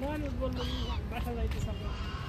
ما نقول الله يتسامح